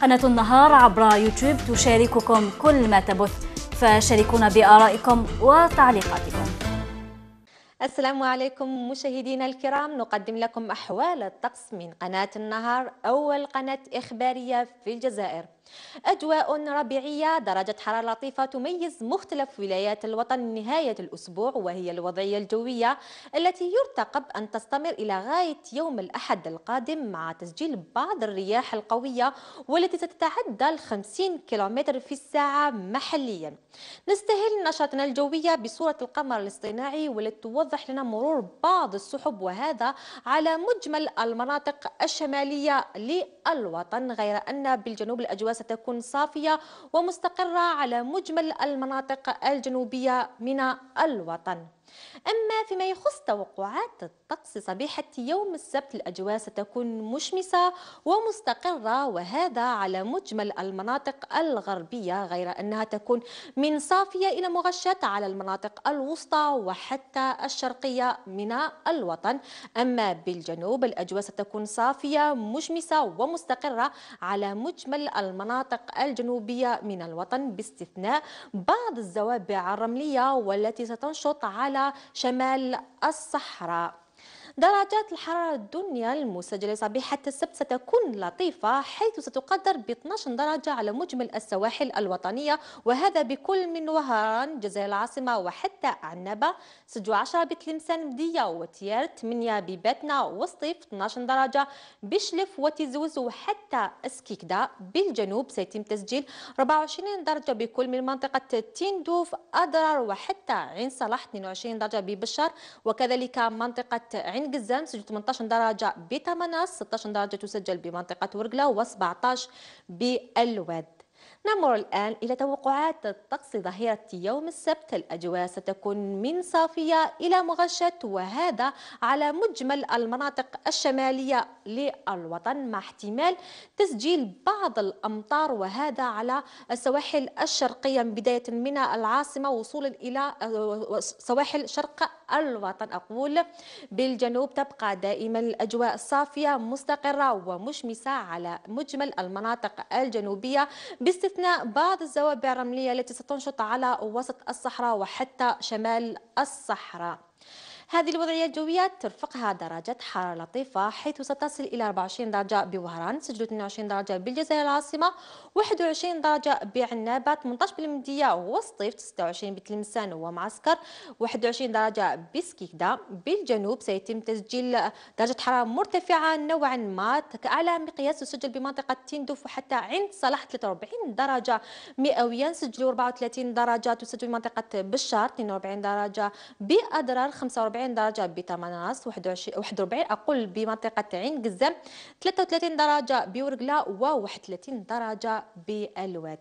قناة النهار عبر يوتيوب تشارككم كل ما تبث فشاركونا بآرائكم وتعليقاتكم. السلام عليكم مشاهدينا الكرام. نقدم لكم أحوال الطقس من قناة النهار أول قناة إخبارية في الجزائر. أجواء ربيعية درجة حرارة لطيفة تميز مختلف ولايات الوطن نهاية الأسبوع وهي الوضعية الجوية التي يرتقب أن تستمر إلى غاية يوم الأحد القادم مع تسجيل بعض الرياح القوية والتي ستتعدى ال 50 كم في الساعة محليا. نستهل نشاطنا الجوية بصورة القمر الاصطناعي والتي توضح لنا مرور بعض السحب وهذا على مجمل المناطق الشمالية للوطن غير أن بالجنوب الأجواء ستكون صافية ومستقرة على مجمل المناطق الجنوبية من الوطن. أما فيما يخص توقعات الطقس صبيحة يوم السبت الأجواء ستكون مشمسة ومستقرة وهذا على مجمل المناطق الغربية غير أنها تكون من صافية إلى مغشاة على المناطق الوسطى وحتى الشرقية من الوطن. أما بالجنوب الأجواء ستكون صافية مشمسة ومستقرة على مجمل المناطق الجنوبية من الوطن باستثناء بعض الزوابع الرملية والتي ستنشط على شمال الصحراء. درجات الحرارة الدنيا المسجلة صبيحة السبت ستكون لطيفة حيث ستقدر ب 12 درجة على مجمل السواحل الوطنية وهذا بكل من وهران جزائر العاصمة وحتى سجو 10 بتلمسان مدية وتيار 8 بباتنا وسطيف 12 درجة. بشلف وتزوز وحتى اسكيكدا. بالجنوب سيتم تسجيل 24 درجة بكل من منطقة تيندوف أدرار وحتى عين صلاح 22 درجة ببشار وكذلك منطقة عين عين قزام سجل 18 درجة بتمناس 16 درجة تسجل بمنطقة ورقلة و17 بالواد. نمر الآن إلى توقعات الطقس ظهيرة يوم السبت. الأجواء ستكون من صافية إلى مغشة وهذا على مجمل المناطق الشمالية للوطن مع احتمال تسجيل بعض الأمطار وهذا على السواحل الشرقية بداية من العاصمة وصولا إلى سواحل شرق الوطن. أقول بالجنوب تبقى دائما الأجواء صافية مستقرة ومشمسة على مجمل المناطق الجنوبية باستثناء بعض الزوابع الرملية التي ستنشط على وسط الصحراء وحتى شمال الصحراء. هذه الوضعية الجوية ترفقها درجات حرارة لطيفة حيث ستصل إلى 24 درجة بوهران سجل 22 درجة بالجزائر العاصمة 21 درجة بعنابة 18 بالمدية وسطيف 26 بتلمسان ومعسكر 21 درجة بسكيكدا بالجنوب سيتم تسجيل درجة حرارة مرتفعة نوعا ما على مقياس تسجل بمنطقة تندوف وحتى عند صلاح 43 درجة مئويا سجلوا 34 درجة تسجل بمنطقة بشار 42 درجة بأدرار 45 41 درجة بتمناس 41 أقل بمنطقة عين قزام 33 درجة بورقلة و 31 درجة بالواد.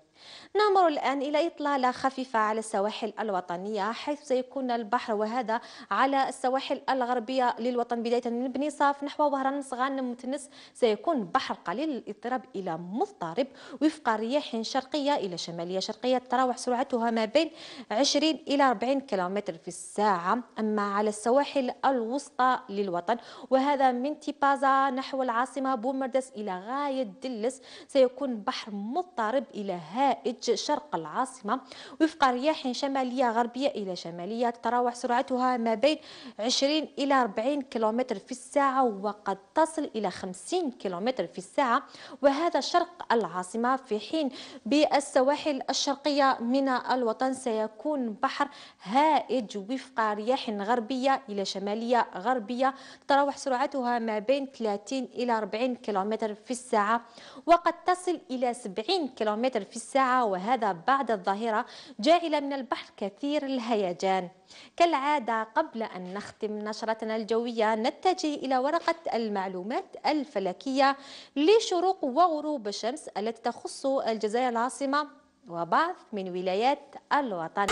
نمر الآن إلى إطلالة خفيفة على السواحل الوطنية حيث سيكون البحر وهذا على السواحل الغربية للوطن. بداية من بني صاف نحو وهران صغان متنس سيكون بحر قليل الاضطراب إلى مضطرب وفق رياح شرقية إلى شمالية شرقية تتراوح سرعتها ما بين 20 إلى 40 كم في الساعة. أما على السواحل الوسطى للوطن. وهذا من تيبازا نحو العاصمة بومردس إلى غاية دلس. سيكون بحر مضطرب إلى هذا نتائج شرق العاصمة. وفق رياح شمالية غربية إلى شمالية تتراوح سرعتها ما بين 20 إلى 40 كم في الساعة وقد تصل إلى 50 كم في الساعة. وهذا شرق العاصمة. في حين بالسواحل الشرقية من الوطن سيكون بحر هائج وفق رياح غربية إلى شمالية غربية تتراوح سرعتها ما بين 30 إلى 40 كم في الساعة وقد تصل إلى 70 كم في الساعة وهذا بعد الظاهرة جاعلة من البحر كثير الهيجان. كالعادة قبل أن نختم نشرتنا الجوية نتجه إلى ورقة المعلومات الفلكية لشروق وغروب الشمس التي تخص الجزائر العاصمة وبعض من ولايات الوطن.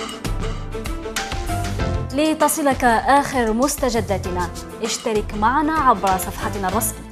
لتصلك آخر مستجداتنا. اشترك معنا عبر صفحتنا الرسمية.